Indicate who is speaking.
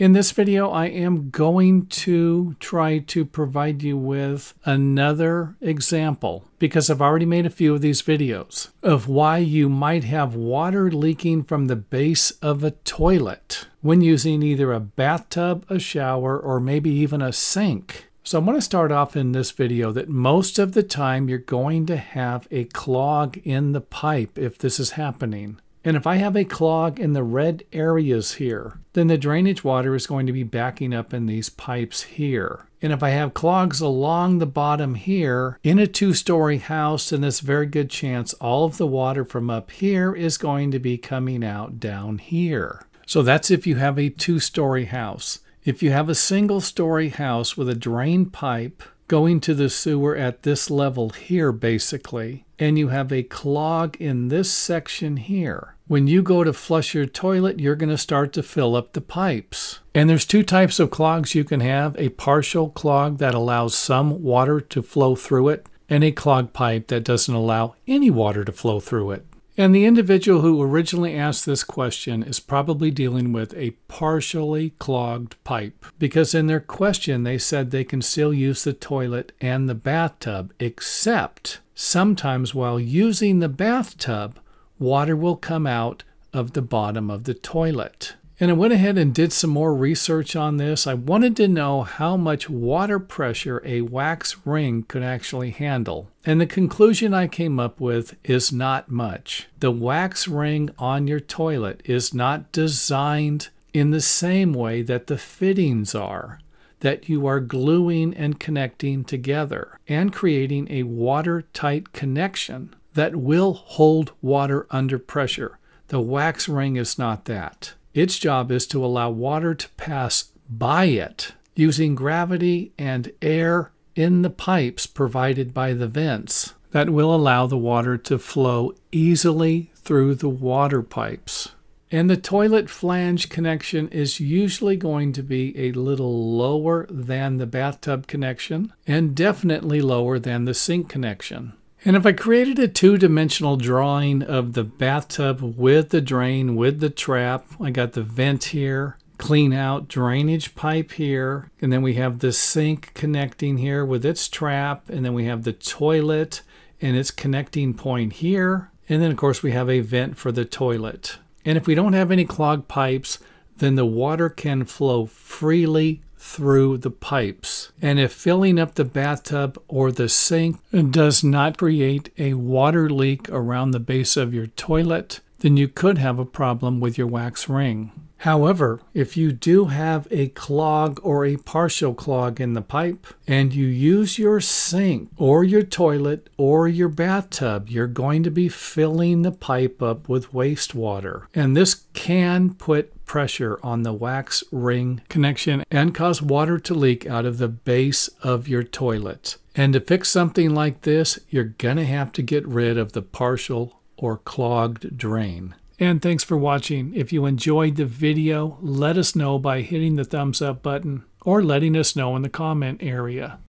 Speaker 1: In this video, I am going to try to provide you with another example because I've already made a few of these videos of why you might have water leaking from the base of a toilet when using either a bathtub, a shower, or maybe even a sink. So I'm going to start off in this video that most of the time you're going to have a clog in the pipe if this is happening. And if I have a clog in the red areas here, then the drainage water is going to be backing up in these pipes here. And if I have clogs along the bottom here in a two-story house, then there's very good chance all of the water from up here is going to be coming out down here. So that's if you have a two-story house. If you have a single-story house with a drain pipe going to the sewer at this level here, basically, and you have a clog in this section here. When you go to flush your toilet, you're going to start to fill up the pipes. And there's two types of clogs you can have, a partial clog that allows some water to flow through it, and a clogged pipe that doesn't allow any water to flow through it. And the individual who originally asked this question is probably dealing with a partially clogged pipe because in their question they said they can still use the toilet and the bathtub, except sometimes while using the bathtub, water will come out of the bottom of the toilet. And I went ahead and did some more research on this. I wanted to know how much water pressure a wax ring could actually handle. And the conclusion I came up with is not much. The wax ring on your toilet is not designed in the same way that the fittings are that you are gluing and connecting together and creating a watertight connection that will hold water under pressure. The wax ring is not that. Its job is to allow water to pass by it using gravity and air in the pipes provided by the vents that will allow the water to flow easily through the water pipes. And the toilet flange connection is usually going to be a little lower than the bathtub connection and definitely lower than the sink connection. And if I created a two-dimensional drawing of the bathtub with the drain, with the trap, I got the vent here, clean out drainage pipe here, and then we have the sink connecting here with its trap, and then we have the toilet and its connecting point here, and then of course we have a vent for the toilet. And if we don't have any clogged pipes, then the water can flow freely through the pipes. And if filling up the bathtub or the sink does not create a water leak around the base of your toilet, then you could have a problem with your wax ring. However, if you do have a clog or a partial clog in the pipe and you use your sink or your toilet or your bathtub, you're going to be filling the pipe up with wastewater. And this can put pressure on the wax ring connection and cause water to leak out of the base of your toilet. And to fix something like this, you're going to have to get rid of the partial or clogged drain. And thanks for watching. If you enjoyed the video, let us know by hitting the thumbs up button or letting us know in the comment area.